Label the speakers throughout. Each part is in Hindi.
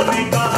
Speaker 1: का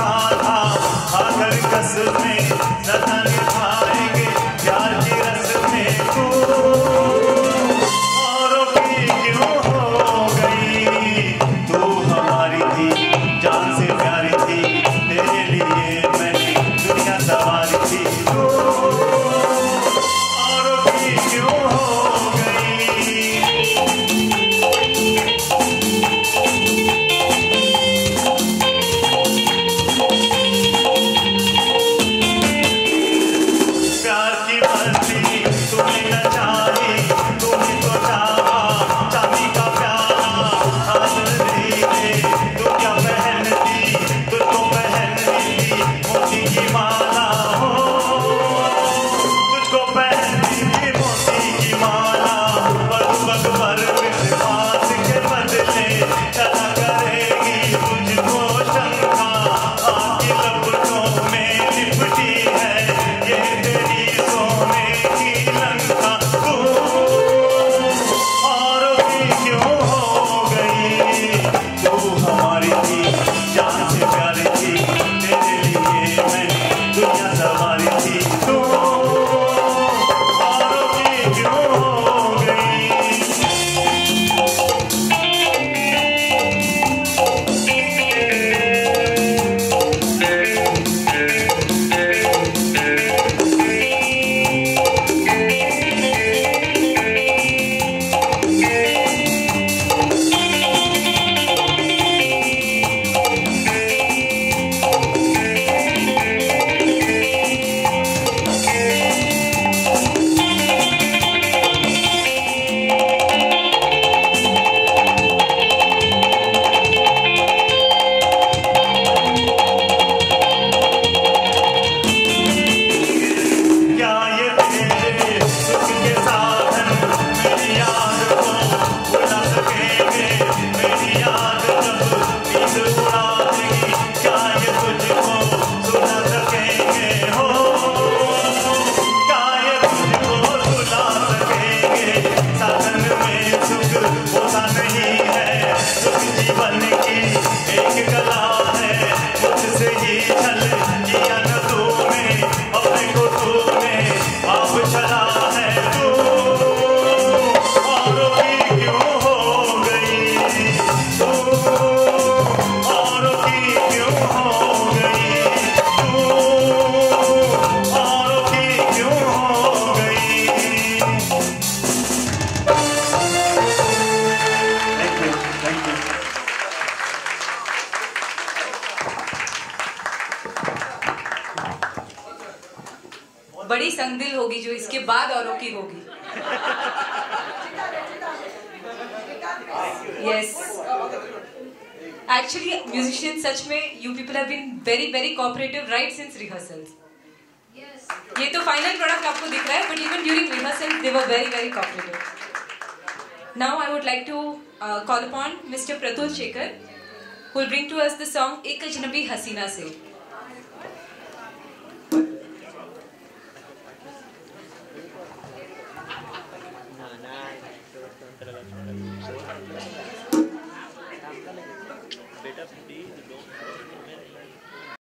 Speaker 2: बड़ी संगदिल होगी जो इसके बाद औरों की होगी। यस एक्चुअली म्यूजिशियन सच में you people have been very very cooperative right since rehearsal ये तो फाइनल प्रोडक्ट आपको दिख रहा है but even during rehearsal they were very very cooperative now I would like to call upon mister Pratul Shekhar who will bring to us the song Ek Ajnabi Hasina बेटा प्लीज़ डोंट